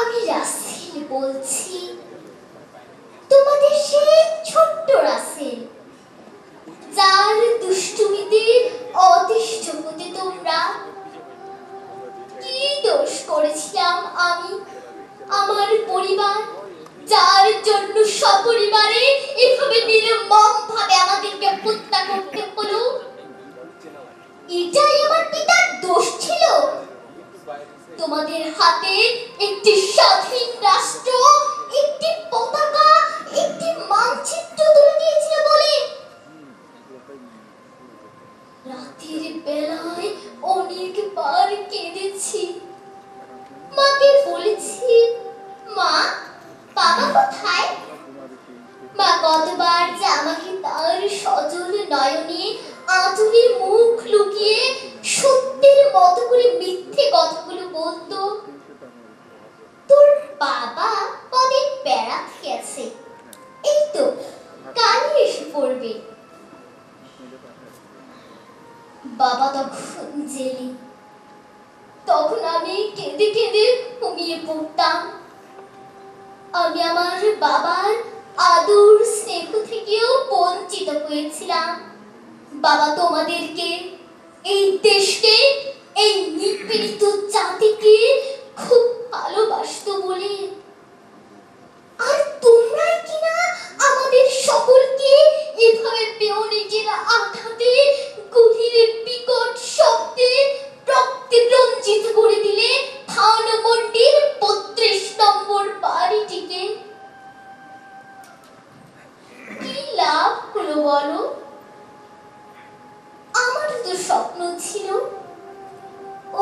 আমি রাসেল বলছি। তোমাদের সেই ছোট্ট রাসেল, যার দুষ্টুমিতে অতিষ্ঠ হতে তোমরা কি দোষ করেছিলাম আমি? আমার পরিবার, যার জন্য সপরিবারে এভাবে নির্মম ভাবে আমাদেরকে হত্যা করতে হলো, এটাই আমার পিতার দোষ ছিল। তোমাদের হাতে নয়নে আঁচলে মুখ লুকিয়ে সত্যের মতো করে মিথ্যে কথাগুলো বলতো। তোর বাবা কদিন বেড়াতে গেছে? এই তো কালই এসে পড়বে। বাবা তখন জেলে। তখন আমি কেঁদে কেঁদে ঘুমিয়ে পড়তাম। আমি আমার বাবার আদর স্নেহ থেকেও বঞ্চিত হয়েছিলাম। বাবা তোমাদেরকে এই দেশকে স্বপ্ন ছিল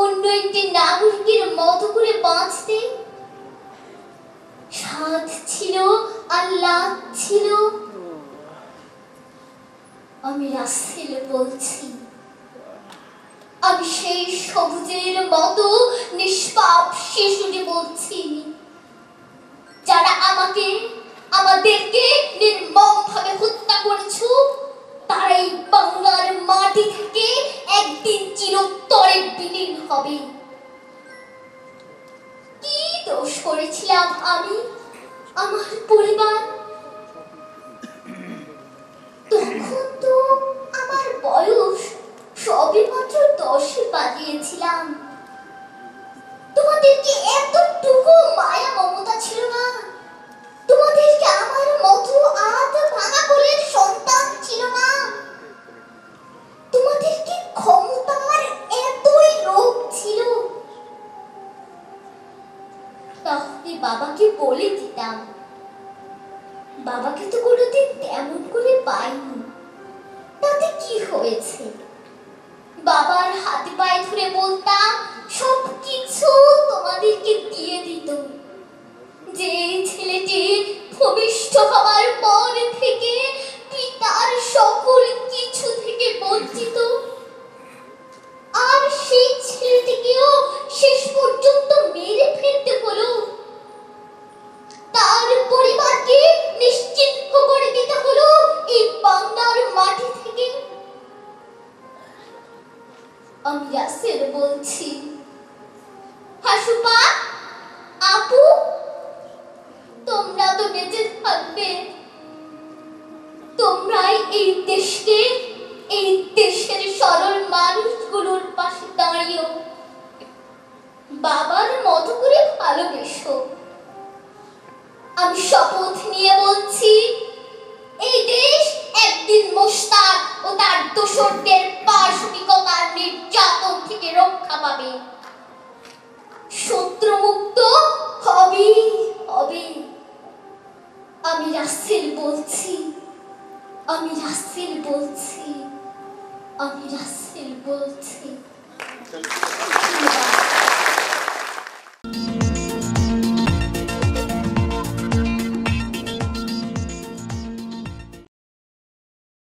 অন্য একটি নাগরিকের মতো করে বাঁচতে। স্বাদ ছিল আল্লাহ ছিল। আমি রাসেল বলছি, আমি সেই সবুজের মতো নিষ্পাপ শিশুটি বলছি, যারা আমাকে আমাদেরকে নির্মম ভাবে হত্যা করেছ তারাই বাংলার মাটি থেকে একদিন চিরতরে বিলীন হবে। কি দোষ করেছিলাম আমি? আমার পরিবার বলে দিতাম। বাবাকে তো কোনোদিন তেমন করে পাইনি। তাতে কি হয়েছে? বাবার হাতে পায়ে ধরে বলতাম, সব কিছু তোমাদেরকে দিয়ে দিত। যে ছেলেটি ভূমিষ্ঠ হওয়ার পর থেকে পিতার সকল আমি রাসেল বলছি। আপু, তোমরা তো বেঁচে থাকবে। তোমরাই এই দেশকে, এই দেশের সরল মানুষগুলোর পাশে দাঁড়িয়েও বাবার মতো করে ভালোবেসো। আমি শপথ নিয়ে বলছি, এই দেশ একদিন মোস্তাক ও তার দোসরদের পাশবিকতার নির্যাতন থেকে রক্ষা পাবে শত্রুমুক্ত হবে হবে আমি রাসেল বলছি, আমি রাসেল বলছি, আমি রাসেল বলছি।